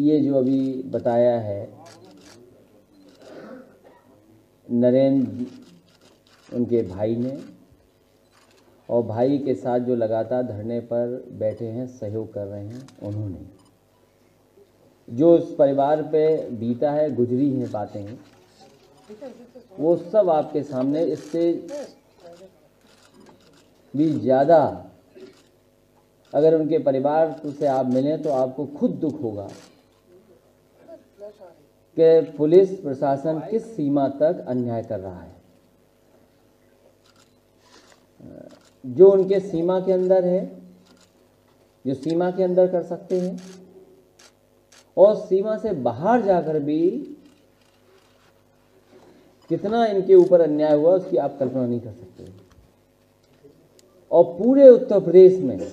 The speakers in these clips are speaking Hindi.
ये जो अभी बताया है, नरेंद्र उनके भाई ने, और भाई के साथ जो लगातार धरने पर बैठे हैं, सहयोग कर रहे हैं, उन्होंने। जो उस परिवार पे बीता है, गुजरी है बातें, वो सब आपके सामने, इससे भी ज़्यादा, अगर उनके परिवार से आप मिलें तो आपको खुद दुख होगा। कि पुलिस प्रशासन किस सीमा तक अन्याय कर रहा है? जो उनके सीमा के अंदर है, जो सीमा के अंदर कर सकते हैं, और सीमा से बाहर जाकर भी कितना इनके ऊपर अन्याय हुआ, उसकी आप कल्पना नहीं कर सकते। और पूरे उत्तर प्रदेश में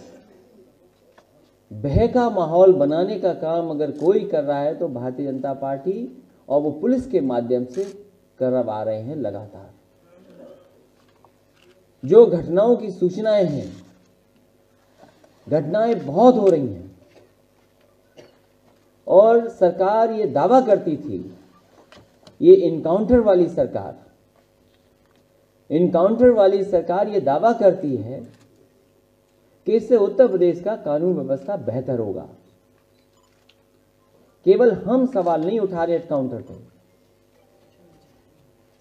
भय का माहौल बनाने का काम अगर कोई कर रहा है तो भारतीय जनता पार्टी और वो पुलिस के माध्यम से करवा रहे हैं लगातार। जो घटनाओं की सूचनाएँ हैं, घटनाएँ बहुत हो रही हैं, और सरकार ये दावा करती थी, ये इनकाउंटर वाली सरकार इनकाउंटर वाली सरकार ये दावा करती है कि इससे उत्तर प्रदेश का कानून व्यवस्था बेहतर होगा। केवल हम सवाल नहीं उठा रहे काउंटर पे।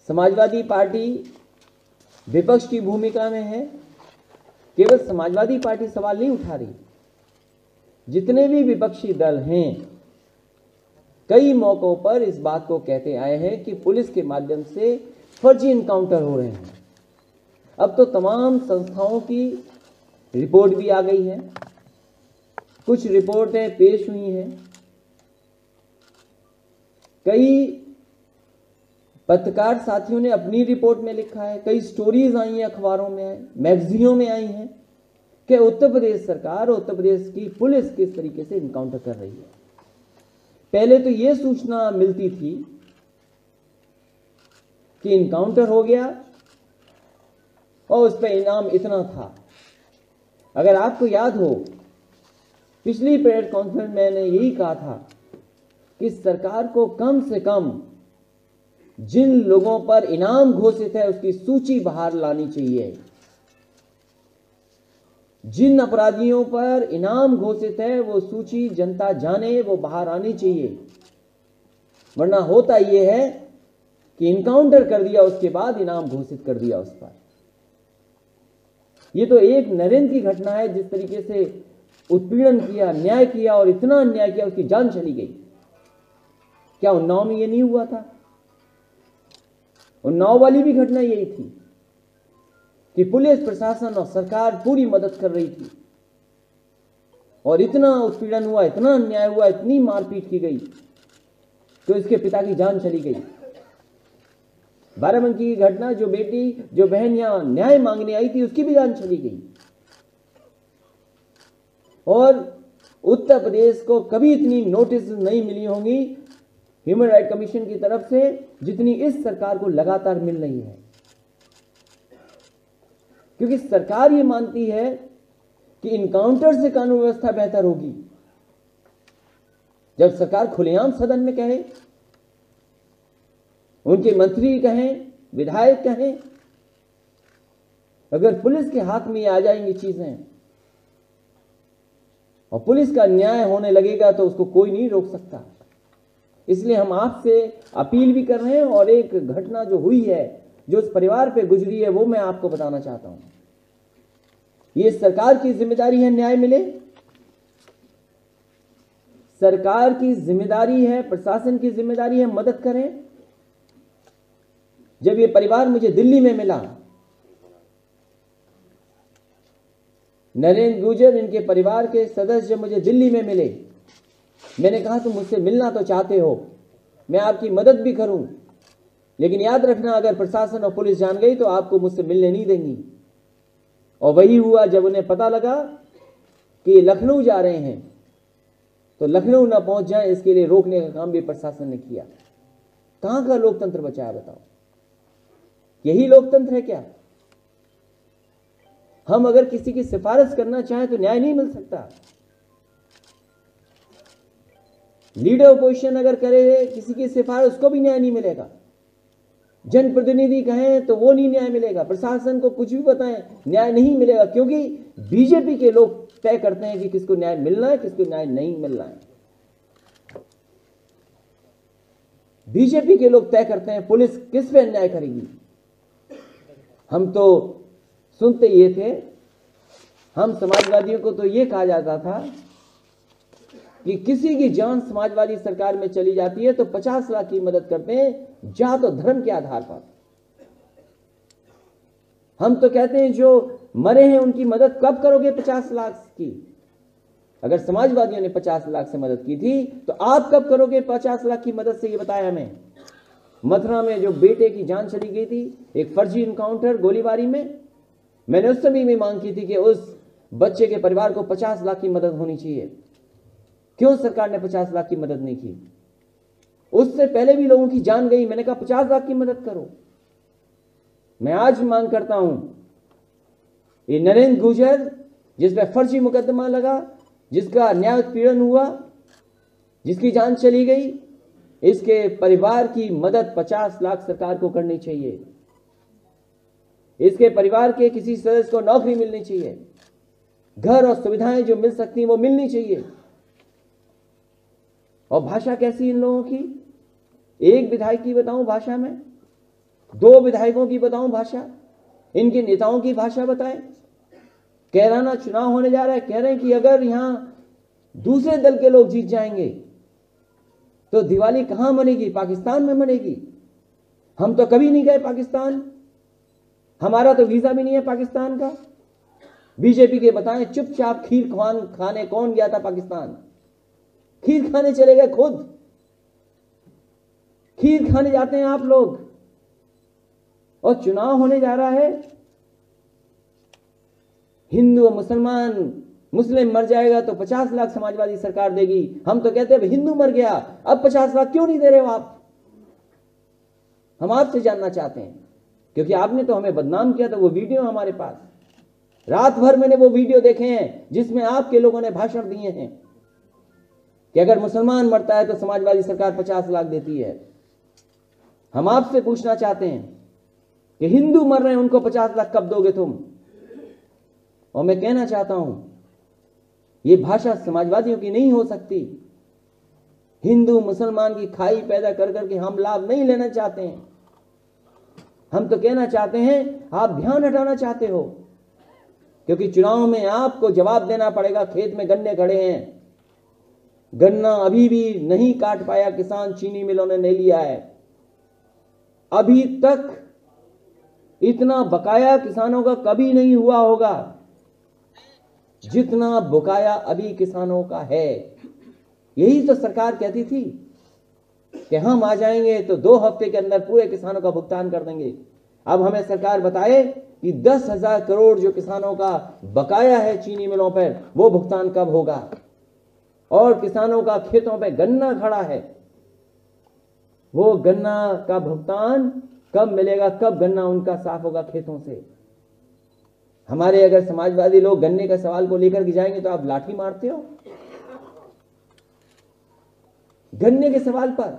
समाजवादी पार्टी विपक्ष की भूमिका में है। केवल समाजवादी पार्टी सवाल नहीं उठा रही। जितने भी विपक्षी दल हैं, कई मौकों पर इस बात को कहते आए हैं कि पुलिस के माध्यम से फर्जी इनकाउंटर हो रहे हैं। अब तो तमाम संस्थाओं की रिपोर्ट भी आ गई है। कुछ रिपोर्टें पेश हुई हैं। कई पत्रकार साथियों ने अपनी रिपोर्ट में लिखा है, कई स्टोरीज आई हैं अखबारों में आई मैगजीनों में आई हैं कि उत्तर प्रदेश सरकार उत्तर प्रदेश की पुलिस किस तरीके से इनकाउंटर कर रही है। पहले तो यह सूचना मिलती थी कि इनकाउंटर हो गया और उस पर इनाम इतना था। अगर आपको याद हो, पिछली प्रेयर कॉन्फ्रेंस में मैंने यही कहा था कि सरकार को कम से कम जिन लोगों पर इनाम घोषित है, उसकी सूची बाहर लानी चाहिए। जिन अपराधियों पर इनाम घोषित है, वो सूची जनता जाने, वो बाहर आनी चाहिए। वरना होता यह है कि इनकाउंटर कर दिया, उसके बाद इनाम घोषित कर दिया उस पर। ये तो एक नरेंद्र की घटना है, जिस तरीके से उत्पीड़न किया, न्याय किया और इतना अन्याय किया, उसकी जान चली गई। क्या उन्नाव में ये नहीं हुआ था? उन्नाव वाली भी घटना यही थी कि पुलिस, प्रशासन और सरकार पूरी मदद कर रही थी। और इतना उत्पीड़न हुआ, इतना अन्याय हुआ, इतनी मारपीट की गई तो इसके पिता की जान चली गई। बाराबंकी की घटना, जो बेटी, जो बहन यहाँ न्याय मांगने आई थी, उसकी भी जान चली गई। और उत्तर प्रदेश को कभी इतनी नोटिस नहीं मिली होंगी ह्यूमन राइट कमीशन की तरफ़ से, जितनी इस सरकार को लगातार मिल रही है। क्योंकि सरकार ये मानती है कि इनकाउंटर से कानून व्यवस्था बेहतर होगी। जब सरकार खुलेआम सदन में कहे उनके मंत्री कहें, विधायक कहें, अगर पुलिस के हाथ में आ जाएँगी चीज़ें, और पुलिस का न्याय होने लगेगा तो उसको कोई नहीं रोक सकता। इसलिए हम आपसे अपील भी कर रहे हैं और एक घटना जो हुई है, जो उस परिवार पे गुजरी है, वो मैं आपको बताना चाहता हूँ। ये सरकार की ज़िम्मेदारी है, न्याय मिले। सरकार की ज़िम्मेदारी है, प्रशासन की ज़िम्मेदारी है, मदद करें। जब ये परिवार मुझे दिल्ली में मिला, नरेंद्र गुजर इनके परिवार के सदस्य जब मुझे दिल्ली में मिले। मैंने कहा, तुम मुझसे मिलना तो चाहते हो, मैं आपकी मदद भी करूँ, लेकिन याद रखना, अगर प्रशासन और पुलिस जान गई तो आपको मुझसे मिलने नहीं देंगी। और वही हुआ, जब उन्हें पता लगा कि लखनऊ जा रहे हैं तो लखनऊ ना पहुँच जाए, इसके लिए रोकने का काम भी प्रशासन ने किया। कहाँ का लोकतंत्र बचाया बताओ? यही लोकतंत्र है क्या? हम अगर किसी की सिफारिश करना चाहें तो न्याय नहीं मिल सकता। लीडर अपोजिशन अगर करे, किसी की सिफारिश, उसको भी न्याय नहीं मिलेगा। जनप्रतिनिधि कहें तो वो नहीं न्याय मिलेगा। प्रशासन को कुछ भी बताएँ, न्याय नहीं मिलेगा, क्योंकि बीजेपी के लोग तय करते हैं कि किसको न्याय मिलना है, किसको न्याय नहीं मिलना है। बीजेपी के लोग तय करते हैं, पुलिस किस पे अन्याय करेगी? हम तो सुनते ये थे, हम समाजवादियों को तो ये कहा जाता था कि किसी की जान समाजवादी सरकार में चली जाती है तो 50 लाख की मदद करते हैं जात तो धर्म के आधार पर। हम तो कहते हैं, जो मरे हैं उनकी मदद कब करोगे 50 लाख की? अगर समाजवादियों ने 50 लाख से मदद की थी तो आप कब करोगे 50 लाख की मदद से, ये बताया हमें। मथुरा में जो बेटे की जान चली गई थी, एक फर्जी इनकाउंटर गोलीबारी में, मैंने उस समय भी मांग की थी कि उस बच्चे के परिवार को 50 लाख की मदद होनी चाहिए। क्यों सरकार ने 50 लाख की मदद नहीं की? उससे पहले भी लोगों की जान गई, मैंने कहा 50 लाख की मदद करो। मैं आज मांग करता हूँ, ये नरेंद्र गुजर जिस पर फर्जी मुकदमा लगा, जिसका न्याय उत्पीड़न हुआ, जिसकी जान चली गई इसके परिवार की मदद 50 लाख सरकार को करनी चाहिए। इसके परिवार के किसी सदस्य को नौकरी मिलनी चाहिए। घर और सुविधाएँ जो मिल सकती हैं वो मिलनी चाहिए। और भाषा कैसी इन लोगों की? एक विधायक की बताऊँ भाषा में? दो विधायकों की बताऊँ भाषा? इनके नेताओं की भाषा बताएँ? कह रहा ना, चुनाव होने जा रहा है, कह रहे हैं कि अगर यहाँ दूसरे दल के लोग जीत जाएँगे तो दिवाली कहाँ मनेगी? पाकिस्तान में मनेगी। हम तो कभी नहीं गए पाकिस्तान। हमारा तो वीज़ा भी नहीं है पाकिस्तान का। बीजेपी के बताएँ, चुपचाप खीर खान खाने कौन गया था पाकिस्तान? खीर खाने चले गए खुद। खीर खाने जाते हैं आप लोग। और चुनाव होने जा रहा है। हिंदू मुसलमान मुस्लिम मर जाएगा तो 50 लाख समाजवादी सरकार देगी। हम तो कहते हैं हिंदू मर गया, अब 50 लाख क्यों नहीं दे रहे हो आप? हम आपसे जानना चाहते हैं, क्योंकि आपने तो हमें बदनाम किया था वो वीडियो हमारे पास। रात भर मैंने वो वीडियो देखे हैं, जिसमें आपके लोगों ने भाषण दिए हैं कि अगर मुसलमान मरता है तो समाजवादी सरकार पचास लाख देती है। हम आपसे पूछना चाहते हैं कि हिंदू मर रहे हैं, उनको पचास लाख कब दोगे तुम? और मैं कहना चाहता हूँ यह भाषा समाजवादियों की नहीं हो सकती। हिंदू, मुसलमान की खाई पैदा कर करके हम लाभ नहीं लेना चाहते हैं। हम तो कहना चाहते हैं, आप ध्यान हटाना चाहते हो, क्योंकि चुनाव में आपको जवाब देना पड़ेगा, खेत में गन्ने खड़े हैं। गन्ना अभी भी नहीं काट पाया, किसान चीनी मिलों ने नहीं लिया है। अभी तक इतना बकाया किसानों का कभी नहीं हुआ होगा। जितना बकाया अभी किसानों का है। यही तो सरकार कहती थी कि हम आ जाएँगे तो दो हफ़्ते के अंदर पूरे किसानों का भुगतान कर देंगे। अब हमें सरकार बताए कि दस हज़ार करोड़ जो किसानों का बकाया है चीनी मिलों पर, वो भुगतान कब होगा? और किसानों का खेतों पर गन्ना खड़ा है। वो गन्ना का भुगतान कब मिलेगा, कब गन्ना उनका साफ़ होगा खेतों से? हमारे अगर समाजवादी लोग गन्ने का सवाल को लेकर के जाएँगे तो आप लाठी मारते हो? गन्ने के सवाल पर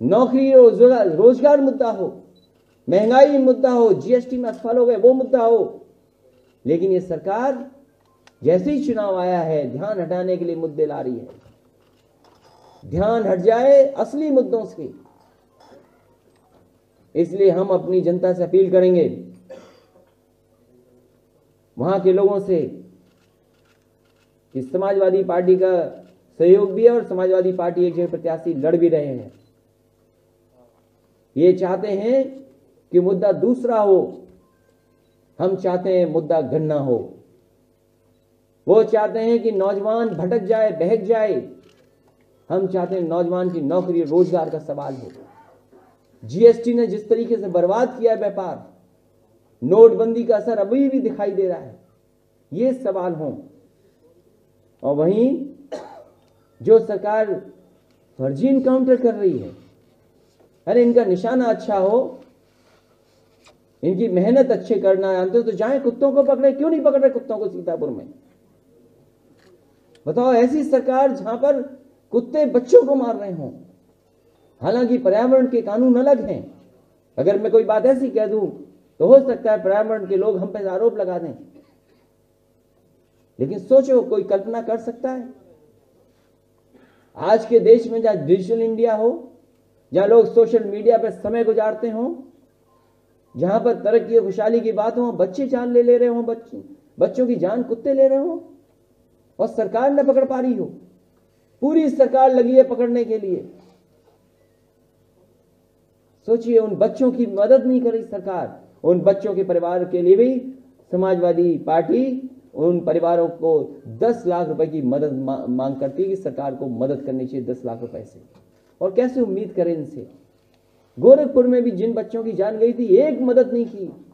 नौकरी रोज़गार रोज़गार मुद्दा हो, महँगाई मुद्दा हो जीएसटी में असफल हो गए, वो मुद्दा हो। लेकिन ये सरकार जैसे ही चुनाव आया है, ध्यान हटाने के लिए मुद्दे ला रही है। ध्यान हट जाए असली मुद्दों से। इसलिए हम अपनी जनता से अपील करेंगे वहाँ के लोगों से कि समाजवादी पार्टी का सहयोग भी है और समाजवादी पार्टी एक जगह प्रत्याशी लड़ भी रहे हैं। ये चाहते हैं कि मुद्दा दूसरा हो, हम चाहते हैं मुद्दा गन्ना हो। वो चाहते हैं कि नौजवान भटक जाए, बहक जाए। हम चाहते हैं नौजवान की नौकरी रोज़गार का सवाल हो। जीएसटी ने जिस तरीके से बर्बाद किया है व्यापार नोटबंदी का असर अभी भी दिखाई दे रहा है। ये सवाल हो। और वहीं जो सरकार फर्जी इनकाउंटर कर रही है, अरे इनका निशाना अच्छा हो, इनकी मेहनत अच्छे करना जानते हो तो जाए कुत्तों को पकड़े, क्यों नहीं पकड़ रहे कुत्तों को सीतापुर में? बताओ, ऐसी सरकार जहाँ पर कुत्ते बच्चों को मार रहे हों, हालाँकि पर्यावरण के कानून अलग हैं। अगर मैं कोई बात ऐसी कह दूँ तो हो सकता है पर्यावरण के लोग हम पे आरोप लगा दें। लेकिन सोचो, कोई कल्पना कर सकता है? आज के देश में जहाँ डिजिटल इंडिया हो, जहाँ लोग सोशल मीडिया पर समय गुजारते हो, जहाँ पर तरक्की और खुशहाली की बात हो, बच्चे जान ले ले रहे हो बच्चे बच्चों की जान कुत्ते ले रहे हो, और सरकार न पकड़ पा रही हो। पूरी सरकार लगी है पकड़ने के लिए। सोचिए, उन बच्चों की मदद नहीं कर रही सरकार। उन बच्चों के परिवार के लिए भी समाजवादी पार्टी उन परिवारों को 10 लाख रुपए की मदद मांग करती है कि सरकार को मदद करनी चाहिए 10 लाख रुपए से। और कैसे उम्मीद करें इनसे? गोरखपुर में भी जिन बच्चों की जान गई थी, एक मदद नहीं की।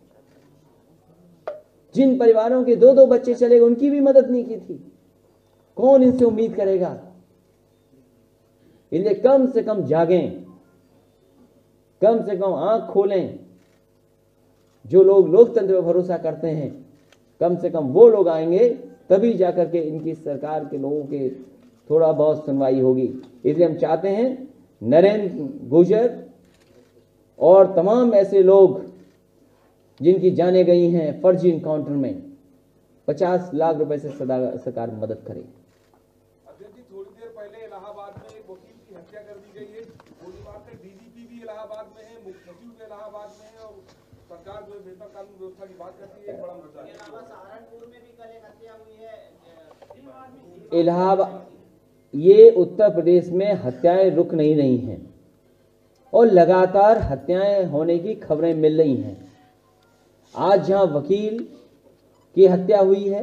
जिन परिवारों के दो दो बच्चे चले गए, उनकी भी मदद नहीं की थी। कौन इनसे उम्मीद करेगा? इसलिए कम से कम जागें। कम से कम आँख खोलें। जो लोग लोकतंत्र पर भरोसा करते हैं, कम से कम वो लोग आएँगे, तभी जाकर के इनकी सरकार के लोगों के थोड़ा बहुत सुनवाई होगी। इसलिए हम चाहते हैं, नरेंद्र गुजर और तमाम ऐसे लोग जिनकी जाने गई हैं फर्जी इनकाउंटर में 50 लाख रुपए से सरकार मदद करे थोड़ी देर पहले इलाहाबाद में एक वकील की हत्या कर दी गई है गोलीबार से डीजीपी भी इलाहाबाद में है मुख्य सचिव भी इलाहाबाद में है और सरकार जो बेहतर कानून व्यवस्था की बात करती है बड़ा मुद्दा है। सहारनपुर में भी कल एक हत्या हुई है इलाहाबाद ये उत्तर प्रदेश में हत्याएँ रुक नहीं रही हैं और लगातार हत्याएँ होने की खबरें मिल रही हैं। आज जहाँ वकील की हत्या हुई है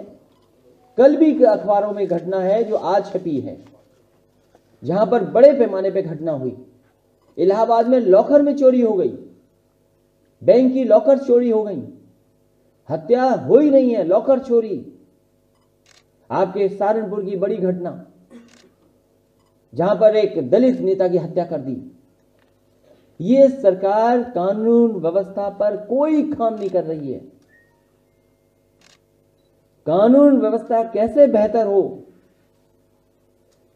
कल भी अखबारों में घटना है जो आज छपी है जहाँ पर बड़े पैमाने पे घटना हुई। इलाहाबाद में लॉकर में चोरी हो गई बैंक की लॉकर चोरी हो गई हत्या हो ही नहीं है, लॉकर चोरी। आपके सहारनपुर की बड़ी घटना, जहाँ पर एक दलित नेता की हत्या कर दी। ये सरकार कानून व्यवस्था पर कोई काम नहीं कर रही है। कानून व्यवस्था कैसे बेहतर हो?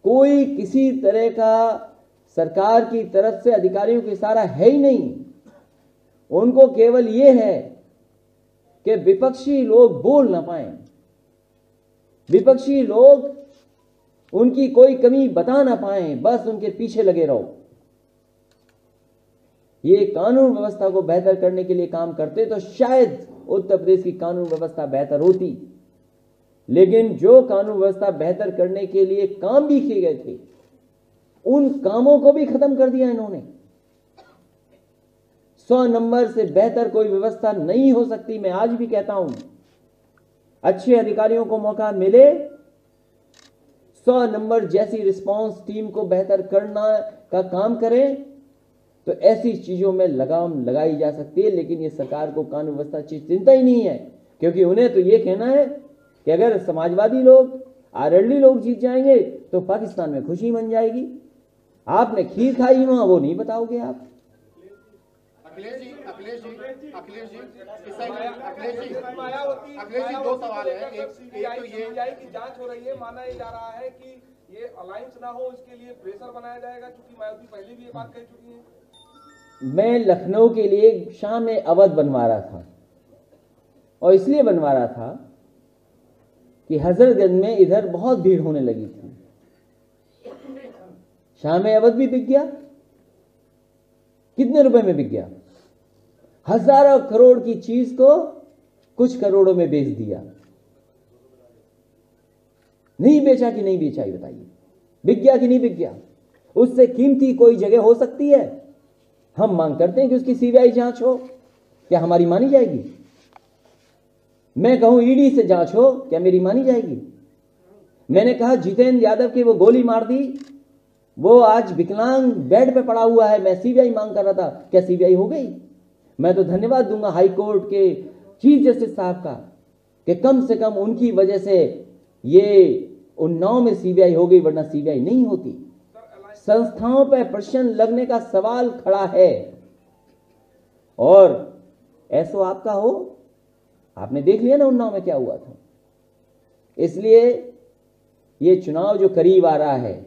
कोई किसी तरह का सरकार की तरफ़ से अधिकारियों की इशारा है ही नहीं। उनको केवल यह है कि विपक्षी लोग बोल ना पाए। विपक्षी लोग उनकी कोई कमी बता ना पाए, बस उनके पीछे लगे रहो। ये कानून व्यवस्था को बेहतर करने के लिए काम करते तो शायद उत्तर प्रदेश की कानून व्यवस्था बेहतर होती। लेकिन जो कानून व्यवस्था बेहतर करने के लिए काम भी किए गए थे, उन कामों को भी खत्म कर दिया इन्होंने। सौ नंबर से बेहतर कोई व्यवस्था नहीं हो सकती। मैं आज भी कहता हूँ, अच्छे अधिकारियों को मौका मिले, सौ नंबर जैसी रिस्पांस टीम को बेहतर करना का काम करें तो ऐसी चीज़ों में लगाम लगाई जा सकती है, लेकिन ये सरकार को कानून व्यवस्था चीज़ चिंता ही नहीं है, क्योंकि उन्हें तो ये कहना है कि अगर समाजवादी लोग, आरएलडी लोग जीत जाएँगे तो पाकिस्तान में खुशी बन जाएगी। आपने खीर खाई वहाँ वो नहीं बताओगे आप। अखिलेश जी अखिलेश जी अखिलेश जी। अखिलेश जी अखिलेश जी। दो सवाल है। एक एक तो ये की जाँच हो रही है माना ये जा रहा है कि ये अलायंस ना हो इसके लिए प्रेशर बनाया जाएगा क्योंकि मायावती पहले भी ये बात कह चुकी है। मैं लखनऊ के लिए शाम में अवध बनवा रहा था। और इसलिए बनवा रहा था कि हजरतगंज में इधर बहुत भीड़ होने लगी थी। शाम में अवध भी बिक गया। कितने रुपए में बिक गया? हज़ारों करोड़ की चीज़ को कुछ करोड़ों में बेच दिया। नहीं बेचा कि नहीं बेचा, ये बताइए। बिक गया कि नहीं बिक गया? उससे कीमती कोई जगह हो सकती है? हम मांग करते हैं कि उसकी सीबीआई जाँच हो। क्या हमारी मानी जाएगी? मैं कहूँ ईडी से जाँच हो, क्या मेरी मानी जाएगी? मैंने कहा, जितेंद्र यादव की वो गोली मार दी, वो आज विकलांग बेड पे पड़ा हुआ है। मैं सीबीआई मांग कर रहा था, क्या सीबीआई हो गई? मैं तो धन्यवाद दूँगा हाई कोर्ट के चीफ जस्टिस साहब का कि कम से कम उनकी वजह से ये उन्नाव में सीबीआई हो गई, वरना सीबीआई नहीं होती। संस्थाओं पर प्रश्न लगने का सवाल खड़ा है। और ऐसो आपका हो, आपने देख लिया ना उन्नाव में क्या हुआ था। इसलिए ये चुनाव जो करीब आ रहा है,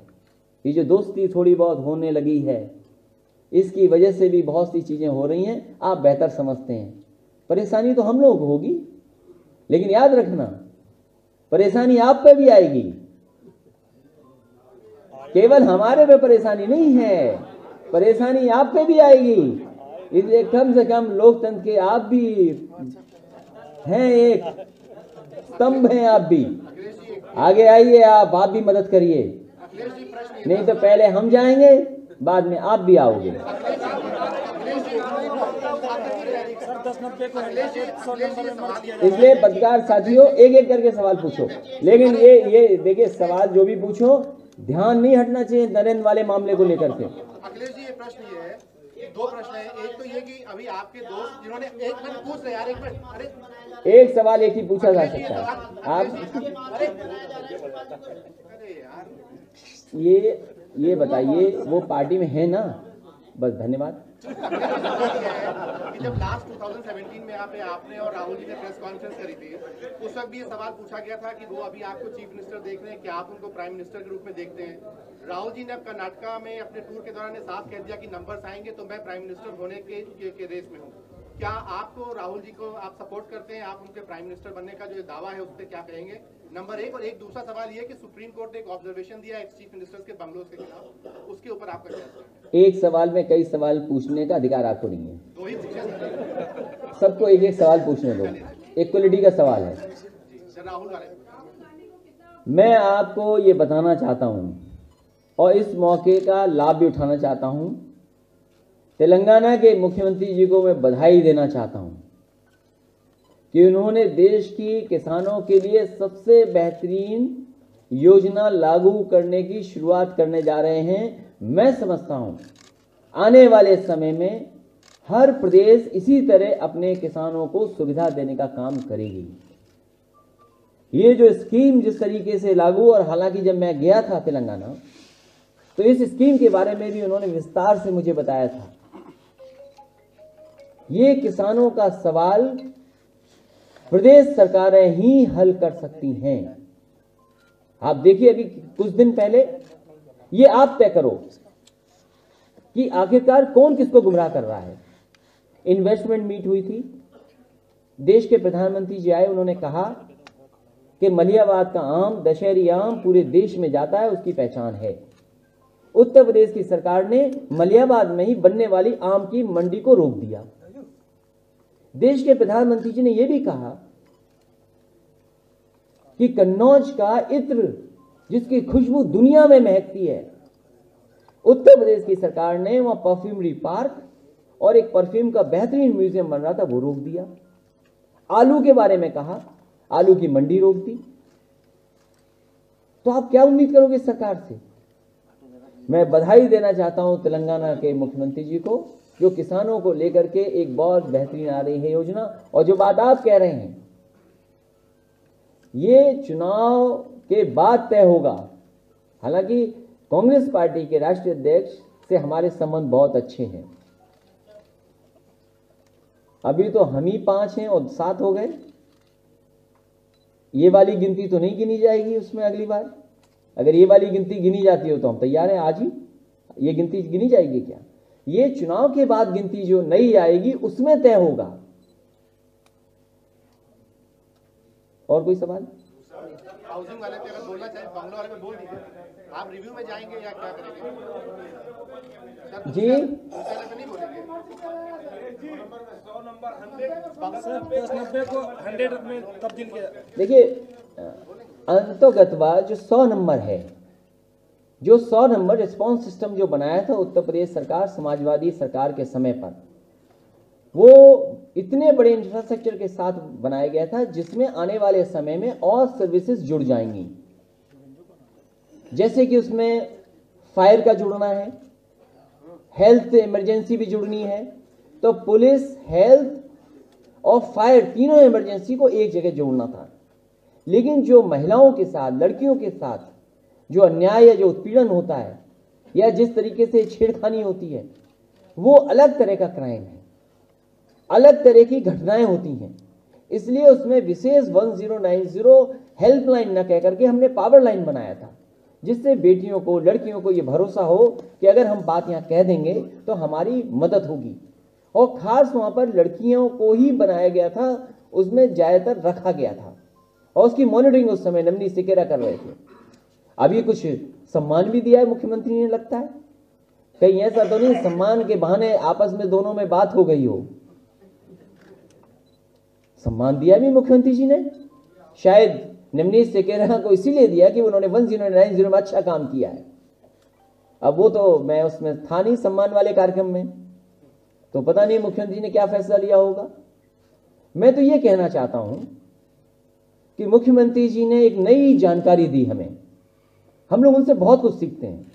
ये जो दोस्ती थोड़ी बहुत होने लगी है इसकी वजह से भी बहुत सी चीज़ें हो रही हैं, आप बेहतर समझते हैं। परेशानी तो हम लोगों को होगी, लेकिन याद रखना, परेशानी आप पे भी आएगी। केवल हमारे पे परेशानी नहीं है, परेशानी आप पे भी आएगी। इसलिए कम से कम लोकतंत्र के आप भी हैं, एक स्तंभ हैं आप भी। आगे आइए, आप आप भी मदद करिए। नहीं तो पहले हम जाएँगे। बाद में आप भी आओगे। इसलिए पत्रकार साथियों एक एक करके सवाल पूछो। लेकिन ये ये देखिए सवाल जो भी पूछो ध्यान नहीं हटना चाहिए नरेंद्र वाले मामले को लेकर के। अखिलेश जी ये प्रश्न ये है। दो प्रश्न है। एक तो ये कि अभी आपके दोस्त जिन्होंने एक मिनट पूछ रहे यार एक मिनट। अरे एक सवाल एक ही पूछा जा सकता है। आप अरे यार। ये ये बताइए वो पार्टी में है ना? बस धन्यवाद। जब लास्ट 2017 में यहाँ पे आपने और राहुल जी ने प्रेस कॉन्फ्रेंस करी थी उस वक्त भी ये सवाल पूछा गया था कि वो अभी आपको चीफ मिनिस्टर देख रहे हैं क्या आप उनको प्राइम मिनिस्टर के रूप में देखते हैं? राहुल जी ने अब कर्नाटका में अपने टूर के दौरान साफ़ कह दिया कि नंबर्स आएँगे तो मैं प्राइम मिनिस्टर होने के, के, के रेस में हूँ। क्या आपको राहुल जी को आप सपोर्ट करते हैं आप उनके प्राइम मिनिस्टर बनने का जो दावा है उस पर क्या कहेंगे? नंबर एक और एक दूसरा सवाल ये कि सुप्रीम कोर्ट ने एक ऑब्जर्वेशन दिया एक्स चीफ मिनिस्टर्स के बंगलों के खिलाफ। उसके ऊपर आपका क्या एक सवाल में कई सवाल पूछने का अधिकार आपको नहीं है। दो ही सबको एक एक सवाल पूछने दो। इक्वलिटी का सवाल है। मैं आपको ये बताना चाहता हूँ और इस मौके का लाभ भी उठाना चाहता हूँ। तेलंगाना के मुख्यमंत्री जी को मैं बधाई देना चाहता हूँ। कि उन्होंने देश की किसानों के लिए सबसे बेहतरीन योजना लागू करने की शुरुआत करने जा रहे हैं। मैं समझता हूँ, आने वाले समय में हर प्रदेश इसी तरह अपने किसानों को सुविधा देने का काम करेगी। ये जो स्कीम जिस तरीके से लागू, और हालाँकि जब मैं गया था तेलंगाना तो इस स्कीम के बारे में भी उन्होंने विस्तार से मुझे बताया था। ये किसानों का सवाल प्रदेश सरकारें ही हल कर सकती हैं। आप देखिए अभी कुछ दिन पहले ये आप तय करो कि आखिरकार कौन किसको गुमराह कर रहा है। इन्वेस्टमेंट मीट हुई थी। देश के प्रधानमंत्री जी आए, उन्होंने कहा कि मलियाबाद का आम, दशहरी आम पूरे देश में जाता है, उसकी पहचान है। उत्तर प्रदेश की सरकार ने मलियाबाद में ही बनने वाली आम की मंडी को रोक दिया। देश के प्रधानमंत्री जी ने यह भी कहा कि कन्नौज का इत्र, जिसकी खुशबू दुनिया में महकती है, उत्तर प्रदेश की सरकार ने वहाँ परफ्यूमरी पार्क और एक परफ्यूम का बेहतरीन म्यूज़ियम बन रहा था, वो रोक दिया। आलू के बारे में कहा, आलू की मंडी रोक दी। तो आप क्या उम्मीद करोगे सरकार से? मैं बधाई देना चाहता हूँ तेलंगाना के मुख्यमंत्री जी को। जो किसानों को लेकर के एक बहुत बेहतरीन आ रही है योजना। और जो बात आप कह रहे हैं, ये चुनाव के बाद तय होगा। हालाँकि कांग्रेस पार्टी के राष्ट्रीय अध्यक्ष से हमारे संबंध बहुत अच्छे हैं। अभी तो हम ही पाँच हैं और सात हो गए। ये वाली गिनती तो नहीं गिनी जाएगी उसमें अगली बार। अगर ये वाली गिनती गिनी जाती हो तो हम तैयार हैं आज ही। ये गिनती गिनी जाएगी क्या? ये चुनाव के बाद गिनती जो नई आएगी उसमें तय होगा। और कोई सवाल? हाउसिंग वाले पे अगर बोलना चाहे बंगलो वाले पे बोल दीजिए। आप रिव्यू में जाएँगे या क्या करेंगे? जी। देखिए अंतोगतवा जो सौ नंबर है जो सौ नंबर रिस्पॉन्स सिस्टम जो बनाया था उत्तर प्रदेश सरकार, समाजवादी सरकार के समय पर, वो इतने बड़े इंफ्रास्ट्रक्चर के साथ बनाया गया था जिसमें आने वाले समय में और सर्विसेज़ जुड़ जाएँगी। जैसे कि उसमें फायर का जुड़ना है हेल्थ इमरजेंसी भी जुड़नी है तो पुलिस हेल्थ और फायर तीनों इमरजेंसी को एक जगह जोड़ना था। लेकिन जो महिलाओं के साथ, लड़कियों के साथ जो अन्याय या जो उत्पीड़न होता है, या जिस तरीके से छेड़खानी होती है, वो अलग तरह का क्राइम है। अलग तरह की घटनाएँ होती हैं। इसलिए उसमें विशेष 1090 हेल्पलाइन न कह करके हमने पावर लाइन बनाया था, जिससे बेटियों को, लड़कियों को ये भरोसा हो कि अगर हम बात यहाँ कह देंगे तो हमारी मदद होगी। और खास वहाँ पर लड़कियों को ही बनाया गया था, उसमें ज़्यादातर रखा गया था। और उसकी मॉनिटरिंग उस समय नमनी सिकेरा कर रहे थे। अब ये कुछ सम्मान भी दिया है मुख्यमंत्री ने, लगता है। कहीं ऐसा तो नहीं, सम्मान के बहाने आपस में दोनों में बात हो गई हो। सम्मान दिया भी मुख्यमंत्री जी ने। शायद नवनीत सेकेरा को इसीलिए दिया कि उन्होंने वन ज़ीरो नाइन ज़ीरो में अच्छा काम किया है। अब वो तो मैं उसमें था नहीं सम्मान वाले कार्यक्रम में। तो पता नहीं मुख्यमंत्री ने क्या फैसला लिया होगा। मैं तो ये कहना चाहता हूँ कि मुख्यमंत्री जी ने एक नई जानकारी दी हमें। हम लोग उनसे बहुत कुछ सीखते हैं।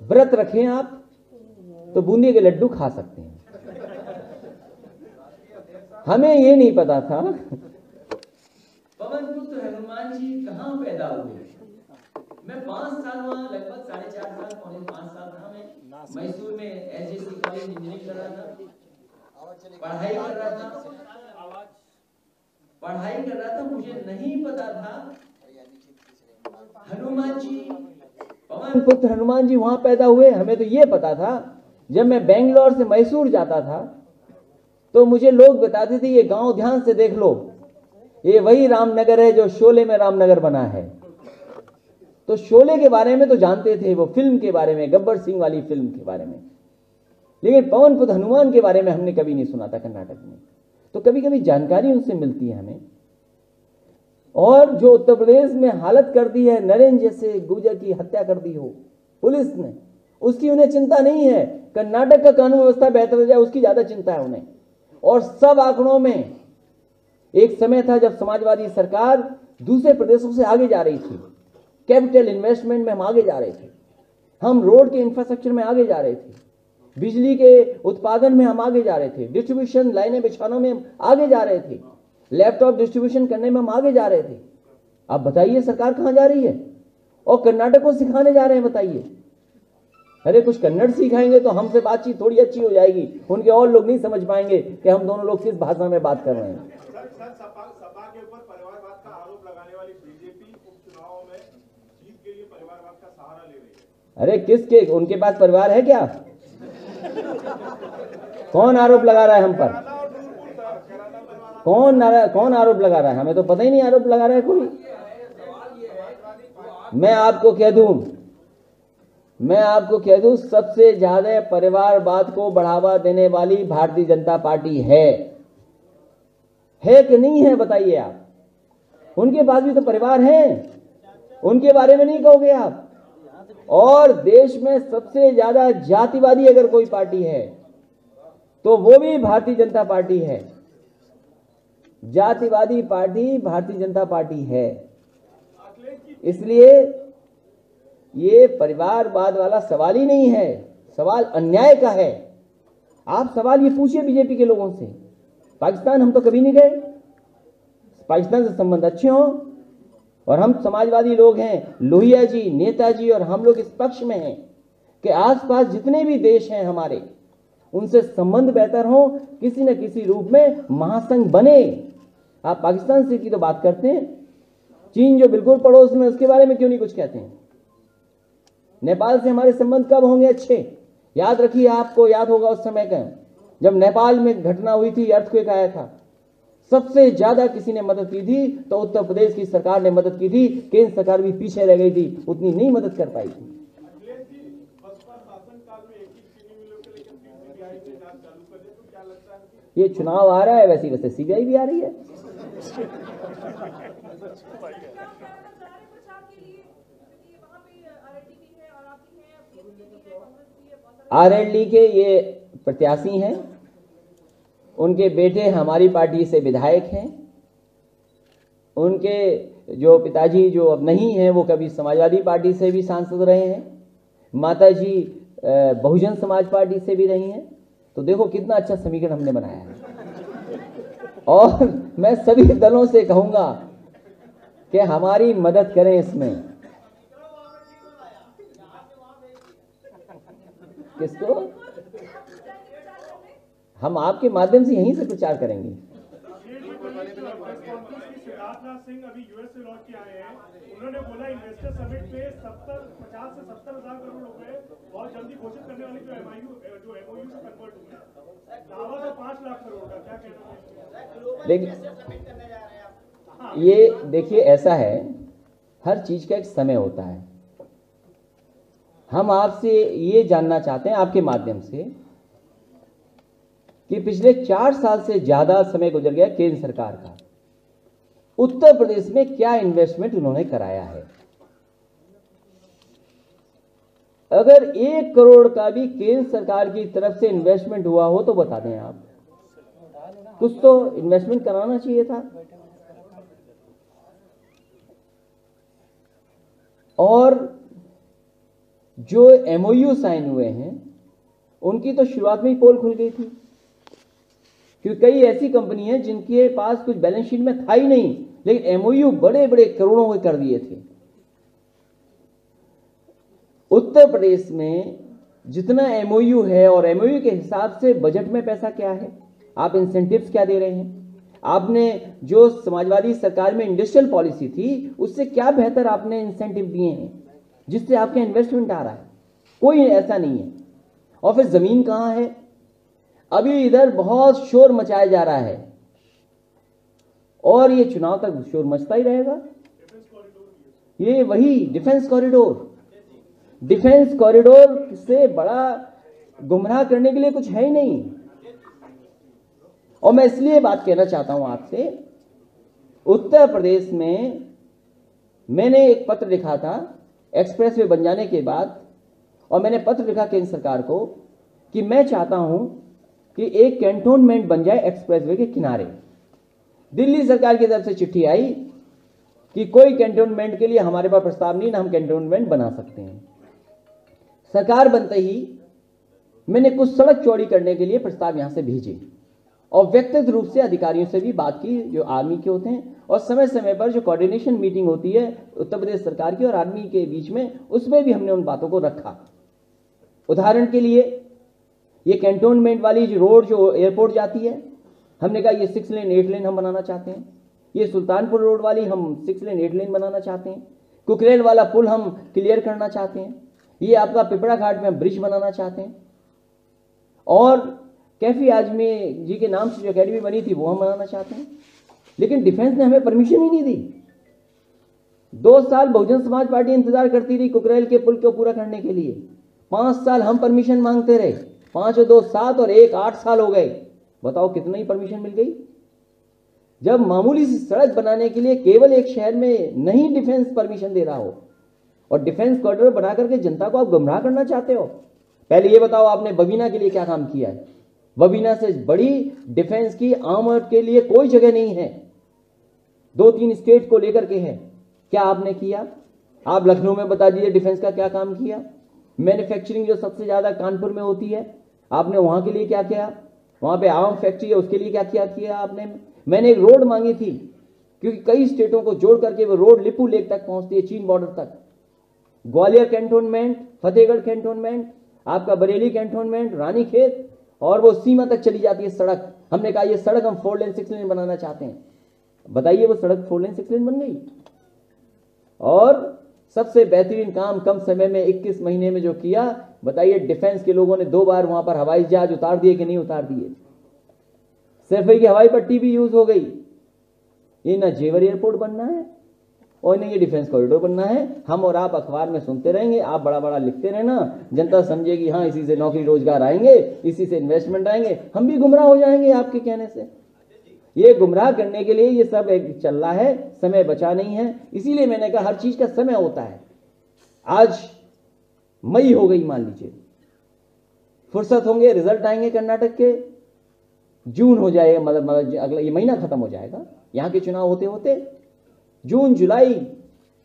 व्रत रखें आप तो बूंदी के लड्डू खा सकते हैं। हमें ये नहीं पता था। पवन पुत्र हनुमान जी कहाँ पैदा हुए? मैं पाँच साल वहाँ, लगभग साढ़े चार साल, पौने पाँच साल था मैं। मैसूर में एस कॉलेज इंजीनियरिंग कर रहा था। पढ़ाई कर रहा था। पढ़ाई कर रहा था, मुझे नहीं पता था हनुमान जी पवन पुत्र हनुमान जी वहाँ पैदा हुए। हमें तो ये पता था, जब मैं बेंगलोर से मैसूर जाता था तो मुझे लोग बताते थे, ये गाँव ध्यान से देख लो। ये वही रामनगर है जो शोले में रामनगर बना है। तो शोले के बारे में तो जानते थे, वो फ़िल्म के बारे में, गब्बर सिंह वाली फ़िल्म के बारे में। लेकिन पवन पुत्र हनुमान के बारे में हमने कभी नहीं सुना था कर्नाटक में। तो कभी कभी जानकारी उनसे मिलती है हमें। और जो उत्तर प्रदेश में हालत कर दी है, नरेंद्र जैसे गुजर की हत्या कर दी हो, पुलिस ने, उसकी उन्हें चिंता नहीं है। कर्नाटक का कानून व्यवस्था बेहतर हो जाए, उसकी ज़्यादा चिंता है उन्हें। और सब आंकड़ों में एक समय था जब समाजवादी सरकार दूसरे प्रदेशों से आगे जा रही थी। कैपिटल इन्वेस्टमेंट में हम आगे जा रहे थे। हम रोड के इंफ्रास्ट्रक्चर में आगे जा रहे थे। बिजली के उत्पादन में हम आगे जा रहे थे। डिस्ट्रीब्यूशन लाइनें बिछानों में हम आगे जा रहे थे। लैपटॉप डिस्ट्रीब्यूशन करने में हम आगे जा रहे थे। आप बताइए सरकार कहाँ जा रही है? और कर्नाटक को सिखाने जा रहे हैं बताइए। अरे कुछ कन्नड़ सिखाएँगे तो हमसे बातचीत थोड़ी अच्छी हो जाएगी। उनके और लोग नहीं समझ पाएँगे कि हम दोनों लोग किस भाषा में बात कर रहे हैं। है। अरे किसके? उनके पास परिवार है क्या? कौन आरोप लगा रहा है हम पर? कौन कौन आरोप लगा रहा है? हमें तो पता ही नहीं आरोप लगा रहा है कोई। मैं आपको कह दूँ, मैं आपको कह दूँ, सबसे ज़्यादा परिवारवाद को बढ़ावा देने वाली भारतीय जनता पार्टी है। है कि नहीं है, बताइए आप? उनके पास भी तो परिवार है। उनके बारे में नहीं कहोगे आप? और देश में सबसे ज़्यादा जातिवादी अगर कोई पार्टी है तो वो भी भारतीय जनता पार्टी है। जातिवादी पार्टी भारतीय जनता पार्टी है। इसलिए ये परिवारवाद वाला सवाल ही नहीं है, सवाल अन्याय का है। आप सवाल ये पूछिए बीजेपी के लोगों से। पाकिस्तान हम तो कभी नहीं गए। पाकिस्तान से संबंध अच्छे हों और हम समाजवादी लोग हैं, लोहिया जी नेताजी और हम लोग इस पक्ष में हैं कि आसपास जितने भी देश हैं हमारे, उनसे संबंध बेहतर हो, किसी न किसी रूप में महासंघ बने। आप पाकिस्तान से की तो बात करते हैं। चीन जो बिल्कुल पड़ोस में उसके बारे में क्यों नहीं कुछ कहते हैं? नेपाल से हमारे संबंध कब होंगे अच्छे? याद रखिए आपको याद होगा उस समय का, जब नेपाल में घटना हुई थी अर्थक्वेक आया था। सबसे ज़्यादा किसी ने मदद की थी तो उत्तर प्रदेश की सरकार ने मदद की थी, केंद्र सरकार भी पीछे रह गई थी, उतनी नहीं मदद कर पाई थी। ये चुनाव आ रहा है, वैसे वैसे सीबीआई भी आ रही है। बहुत सारे आरएलडी के ये प्रत्याशी हैं। उनके बेटे हमारी पार्टी से विधायक हैं। उनके जो पिताजी जो अब नहीं हैं वो कभी समाजवादी पार्टी से भी सांसद रहे हैं। माताजी अ, बहुजन समाज पार्टी से भी रही हैं। तो देखो कितना अच्छा समीकरण हमने बनाया है। और मैं सभी दलों से कहूँगा कि हमारी मदद करें इसमें। किसको? हम आपके माध्यम से यहीं से प्रचार करेंगे। सिद्धार्थनाथ सिंह अभी यूएस से लौट के आए हैं। उन्होंने बोला इन्वेस्टर समिट पे सत्तर पचास से सत्तर हज़ार करोड़ रुपए बहुत जल्दी घोषित करने वाले जो एमआईयू जो एमओयू से कन्वर्ट हुए दावा तो पाँच लाख करोड़ का क्या कहना है? देखिए सबमिट करने जा रहे हैं आप। ये देखिए ऐसा है हर चीज़ का एक समय होता है। हम आपसे ये जानना चाहते हैं आपके माध्यम से कि पिछले चार साल से ज़्यादा समय गुजर गया केंद्र सरकार का। उत्तर प्रदेश में क्या इन्वेस्टमेंट उन्होंने कराया है? अगर एक करोड़ का भी केंद्र सरकार की तरफ़ से इन्वेस्टमेंट हुआ हो तो बता दें आप। कुछ तो इन्वेस्टमेंट कराना चाहिए था। और जो एमओयू साइन हुए हैं, उनकी तो शुरुआत में ही पोल खुल गई थी। क्योंकि कई ऐसी कंपनी है जिनके पास कुछ बैलेंस शीट में था ही नहीं, लेकिन एमओयू बड़े बड़े करोड़ों के कर दिए थे। उत्तर प्रदेश में जितना एमओयू है और एमओयू के हिसाब से बजट में पैसा क्या है? आप इंसेंटिव्स क्या दे रहे हैं? आपने जो समाजवादी सरकार में इंडस्ट्रियल पॉलिसी थी, उससे क्या बेहतर आपने इंसेंटिव दिए हैं, जिससे आपका इन्वेस्टमेंट आ रहा है? कोई ऐसा नहीं है। और फिर ज़मीन कहाँ है? अभी इधर बहुत शोर मचाया जा रहा है। और ये चुनाव तक शोर मचता ही रहेगा। ये वही डिफेंस कॉरिडोर। डिफेंस कॉरिडोर से बड़ा गुमराह करने के लिए कुछ है ही नहीं। और मैं इसलिए बात कहना चाहता हूँ आपसे, उत्तर प्रदेश में मैंने एक पत्र लिखा था एक्सप्रेस वे बन जाने के बाद, और मैंने पत्र लिखा केंद्र सरकार को कि मैं चाहता हूँ कि एक कैंटोनमेंट बन जाए एक्सप्रेसवे के किनारे। दिल्ली सरकार की तरफ़ से चिट्ठी आई कि कोई कैंटोनमेंट के लिए हमारे पास प्रस्ताव नहीं ना हम कैंटोनमेंट बना सकते हैं। सरकार बनते ही मैंने कुछ सड़क चौड़ी करने के लिए प्रस्ताव यहाँ से भेजे और व्यक्तिगत रूप से अधिकारियों से भी बात की, जो आर्मी के होते हैं और समय समय पर जो कोऑर्डिनेशन मीटिंग होती है उत्तर प्रदेश सरकार की और आर्मी के बीच में, उसमें भी हमने उन बातों को रखा। उदाहरण के लिए ये कैंटोनमेंट वाली जो रोड जो एयरपोर्ट जाती है, हमने कहा ये सिक्स लेन एट लेन हम बनाना चाहते हैं। ये सुल्तानपुर रोड वाली हम सिक्स लेन एट लेन बनाना चाहते हैं। कुकरेल वाला पुल हम क्लियर करना चाहते हैं। ये आपका पिपड़ा घाट में ब्रिज बनाना चाहते हैं। और कैफी आजमी जी के नाम से जो अकेडमी बनी थी, वो हम बनाना चाहते हैं। लेकिन डिफेंस ने हमें परमिशन ही नहीं दी। दो साल बहुजन समाज पार्टी इंतज़ार करती रही कुकरेल के पुल को पूरा करने के लिए। पाँच साल हम परमिशन मांगते रहे। पाँच दो सात और एक आठ साल हो गए। बताओ कितना ही परमिशन मिल गई? जब मामूली सी सड़क बनाने के लिए केवल एक शहर में नहीं डिफेंस परमिशन दे रहा हो, और डिफेंस कॉरिडोर बना करके जनता को आप गुमराह करना चाहते हो, पहले ये बताओ आपने बबीना के लिए क्या काम किया है? बबीना से बड़ी डिफेंस की आर्मर के लिए कोई जगह नहीं है। दो तीन स्टेट को लेकर के है। क्या आपने किया? आप लखनऊ में बता दीजिए डिफेंस का क्या काम किया? मैन्युफैक्चरिंग जो सबसे ज़्यादा कानपुर में होती है आपने वहाँ के लिए क्या किया? वहाँ पे आर्म फैक्ट्री है, उसके लिए क्या किया किया आपने? मैंने एक रोड मांगी थी, क्योंकि कई स्टेटों को जोड़ करके वो रोड लिपू लेक तक पहुँचती है, चीन बॉर्डर तक। ग्वालियर कैंटोनमेंट फतेहगढ़ कैंटोनमेंट आपका बरेली कैंटोनमेंट रानी खेत और वो सीमा तक चली जाती है सड़क। हमने कहा, ये सड़क हम फोर लेन सिक्स लेन बनाना चाहते हैं। बताइए, वो सड़क फोर लेन सिक्स लेन बन गई? और सबसे बेहतरीन काम कम समय में 21 महीने में जो किया बताइए डिफेंस के लोगों ने दो बार वहाँ पर हवाई जहाज़ उतार दिए कि नहीं उतार दिए? सिर्फ़ की हवाई पट्टी भी यूज़ हो गई। ये ना जेवर एयरपोर्ट बनना है, और नहीं ये डिफेंस कॉरिडोर बनना है। हम और आप अखबार में सुनते रहेंगे, आप बड़ा बड़ा लिखते रहना। जनता समझेगी हाँ इसी से नौकरी रोज़गार आएँगे, इसी से इन्वेस्टमेंट आएँगे। हम भी गुमराह हो जाएँगे आपके कहने से। ये गुमराह करने के लिए ये सब एक चल रहा है, समय बचा नहीं है। इसीलिए मैंने कहा हर चीज़ का समय होता है। आज मई हो गई मान लीजिए। फुर्सत होंगे, रिज़ल्ट आएँगे कर्नाटक के, जून हो जाएगा मतलब मतलब अगला, ये महीना खत्म हो जाएगा। यहाँ के चुनाव होते होते, जून, जुलाई,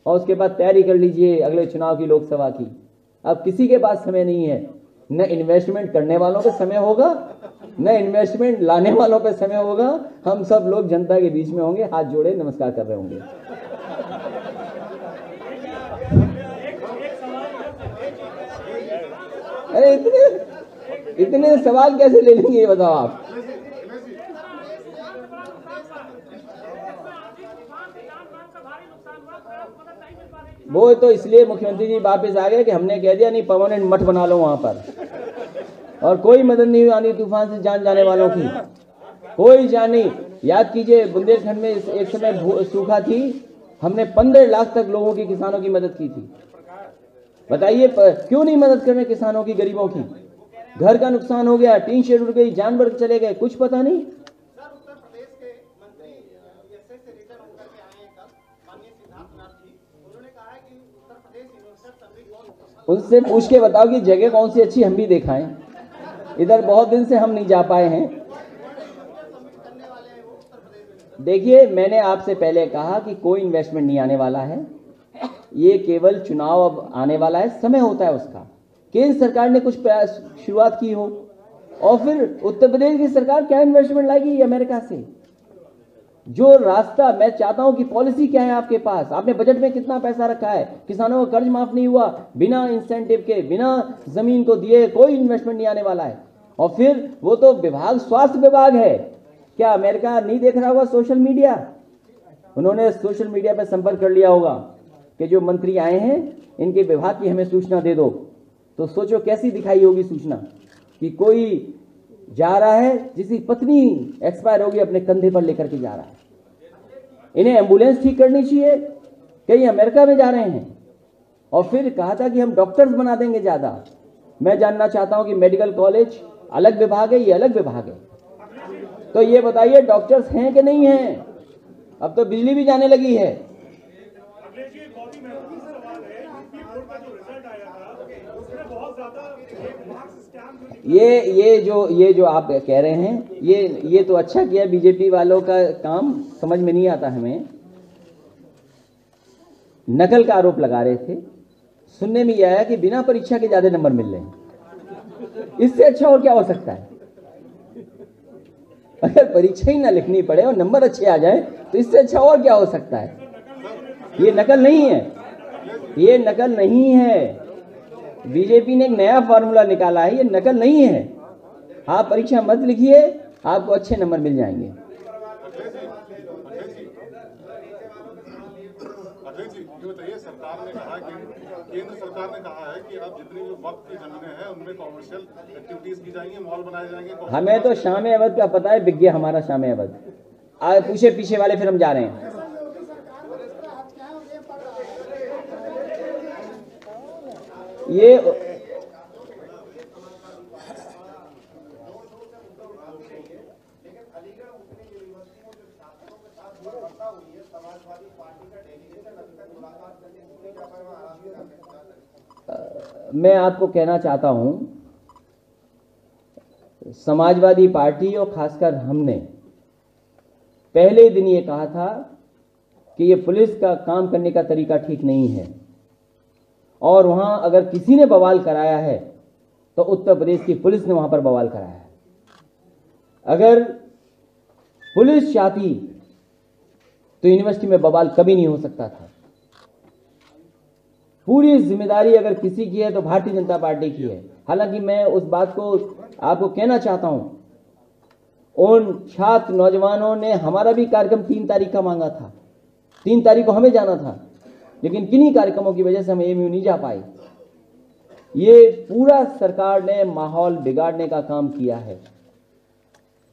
और उसके बाद तैयारी कर लीजिए अगले चुनाव की लोकसभा की। अब किसी के पास समय नहीं है। न इन्वेस्टमेंट करने वालों पे समय होगा, न इन्वेस्टमेंट लाने वालों पे समय होगा। हम सब लोग जनता के बीच में होंगे, हाथ जोड़े नमस्कार कर रहे होंगे। अरे इतने इतने सवाल कैसे ले लेंगे ये बताओ आप? वो तो इसलिए मुख्यमंत्री जी वापस आ गए कि हमने कह दिया, नहीं परमानेंट मठ बना लो वहाँ पर। और कोई मदद नहीं हुई आंधी तूफ़ान से जान जाने वालों की। कोई जान नहीं। याद कीजिए, बुंदेलखंड में एक समय सूखा थी। हमने पंद्रह लाख तक लोगों की, किसानों की मदद की थी। बताइए क्यों नहीं मदद कर रहे किसानों की, गरीबों की? घर का नुकसान हो गया, टीन शेड उड़ गई, जानवर चले गए, कुछ पता नहीं? उनसे पूछ के बताओ कि जगह कौन सी अच्छी, हम भी दिखाएँ। इधर बहुत दिन से हम नहीं जा पाए हैं। देखिए, मैंने आपसे पहले कहा कि कोई इन्वेस्टमेंट नहीं आने वाला है। ये केवल चुनाव अब आने वाला है, समय होता है उसका। केंद्र सरकार ने कुछ प्रयास शुरुआत की हो, और फिर उत्तर प्रदेश की सरकार क्या इन्वेस्टमेंट लाएगी अमेरिका से? जो रास्ता मैं चाहता हूँ कि पॉलिसी क्या है आपके पास? आपने बजट में कितना पैसा रखा है? किसानों का कर्ज माफ़ नहीं हुआ, बिना इंसेंटिव के, बिना ज़मीन को दिए कोई इन्वेस्टमेंट नहीं आने वाला है। और फिर वो तो विभाग, स्वास्थ्य विभाग है। क्या अमेरिका नहीं देख रहा होगा सोशल मीडिया उन्होंने सोशल मीडिया पर संपर्क कर लिया होगा। कि जो मंत्री आए हैं, इनके विभाग की हमें सूचना दे दो। तो सोचो कैसी दिखाई होगी सूचना? कि कोई जा रहा है, जिसकी पत्नी एक्सपायर होगी, अपने कंधे पर लेकर के जा रहा है। इन्हें एंबुलेंस ठीक करनी चाहिए। कहीं अमेरिका में जा रहे हैं। और फिर कहा था कि हम डॉक्टर्स बना देंगे ज़्यादा। मैं जानना चाहता हूँ कि मेडिकल कॉलेज अलग विभाग है, ये अलग विभाग है। तो ये बताइए डॉक्टर्स हैं कि नहीं हैं? अब तो बिजली भी जाने लगी है। एक महत्वपूर्ण सवाल है का जो रिज़ल्ट आया था, उसमें बहुत ज़्यादा ये ये जो ये जो आप कह रहे हैं, ये ये तो अच्छा किया बीजेपी वालों का काम, समझ में नहीं आता हमें। नकल का आरोप लगा रहे थे। सुनने में यह आया कि बिना परीक्षा के ज़्यादा नंबर मिल रहे हैं। इससे अच्छा और क्या हो सकता है? अगर परीक्षा ही ना लिखनी पड़े और नंबर अच्छे आ जाए तो इससे अच्छा और क्या हो सकता है? ये नकल नहीं है। ये नकल नहीं है। बीजेपी ने एक नया फॉर्मूला निकाला है ये नकल नहीं है। आप परीक्षा मत लिखिए आपको अच्छे नंबर मिल जाएँगे। अजय जी ये बताइए सरकार ने कहा कि केंद्र सरकार ने कहा है कि अब जितनी भी वक्त की जमीनें हैं उनमें कॉमर्शियल एक्टिविटीज़ की जाएँगी मॉल बनाए जाएँगे हमें तो शाम अवध का पता है विज्ञ हमारा शाम अवध पूछे पीछे वाले फिर हम जा रहे हैं। ये मैं आपको कहना चाहता हूँ, समाजवादी पार्टी और खासकर हमने पहले दिन ये कहा था कि ये पुलिस का काम करने का तरीका ठीक नहीं है। और वहाँ अगर किसी ने बवाल कराया है तो उत्तर प्रदेश की पुलिस ने वहाँ पर बवाल कराया है। अगर पुलिस चाहती तो यूनिवर्सिटी में बवाल कभी नहीं हो सकता था। पूरी ज़िम्मेदारी अगर किसी की है तो भारतीय जनता पार्टी की है। हालाँकि मैं उस बात को आपको कहना चाहता हूँ। उन छात्र नौजवानों ने हमारा भी कार्यक्रम तीन तारीख का मांगा था। तीन तारीख को हमें जाना था। लेकिन किन्हीं कार्यक्रमों की वजह से हम एमयू नहीं जा पाए। ये पूरा सरकार ने माहौल बिगाड़ने का काम किया है।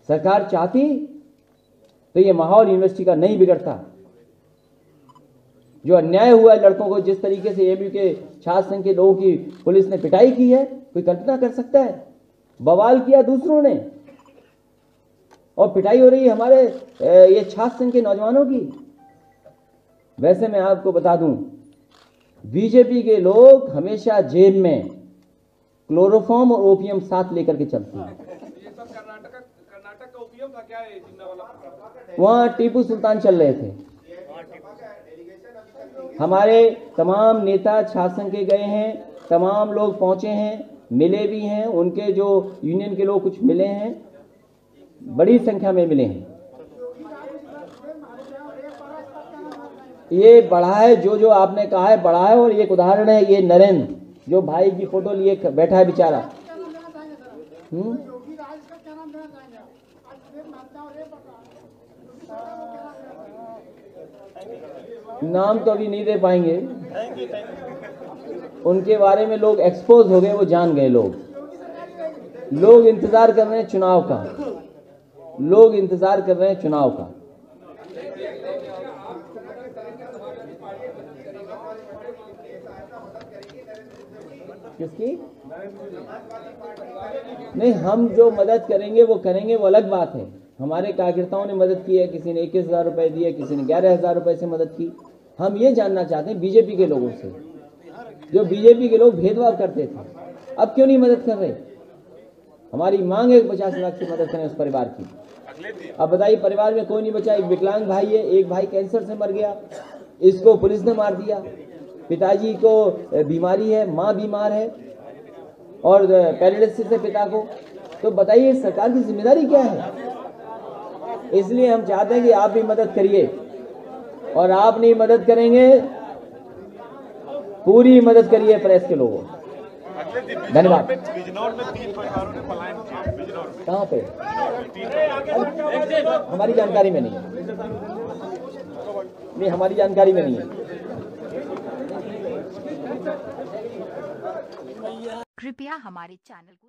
सरकार चाहती तो ये माहौल यूनिवर्सिटी का नहीं बिगड़ता। जो अन्याय हुआ है लड़कों को, जिस तरीके से एमयू के छात्र संघ के लोगों की पुलिस ने पिटाई की है, कोई कल्पना कर सकता है? बवाल किया दूसरों ने। और पिटाई हो रही है हमारे ये छात्र संघ के नौजवानों की। वैसे मैं आपको बता दूँ, बीजेपी के लोग हमेशा जेब में क्लोरोफॉर्म और ओपियम साथ लेकर के चलते हैं? वहाँ टीपू सुल्तान चल रहे थे हमारे तमाम नेता शासन के गए हैं, तमाम लोग पहुँचे हैं, मिले भी हैं, उनके जो यूनियन के लोग कुछ मिले हैं, बड़ी संख्या में मिले हैं ये बढ़ा है, जो जो आपने कहा है बढ़ा है, और एक उदाहरण है ये नरेंद्र, जो भाई की फ़ोटो लिए बैठा है बेचारा। हम्म? नाम तो अभी नहीं दे पाएँगे। उनके बारे में लोग एक्सपोज हो गए, वो जान गए लोग। लोग इंतज़ार कर रहे हैं चुनाव का। लोग इंतज़ार कर रहे हैं चुनाव का। किसकी? नहीं, हम जो मदद करेंगे, वो करेंगे, वो अलग बात है। हमारे कार्यकर्ताओं ने मदद की है, किसी ने इक्कीस हज़ार रुपए दिए, किसी ने ग्यारह हज़ार रुपए से मदद की। हम ये जानना चाहते हैं, बीजेपी के लोगों से, जो बीजेपी के लोग भेदभाव करते थे, अब क्यों नहीं मदद कर रहे? हमारी मांग है पचास लाख की मदद करें उस परिवार की। अब बताइए, परिवार में कोई नहीं बचा? एक विकलांग भाई है, एक भाई कैंसर से मर गया। इसको पुलिस ने मार दिया। पिताजी को बीमारी है, माँ बीमार है, और पैरालिसिस है पिता को। तो बताइए, सरकार की ज़िम्मेदारी क्या है? इसलिए हम चाहते हैं कि आप भी मदद करिए। और आप नहीं मदद करेंगे, पूरी मदद करिए प्रेस के लोगों धन्यवाद। कहाँ पे? हमारी जानकारी में नहीं है। नहीं हमारी जानकारी में नहीं है। कृपया हमारे चैनल को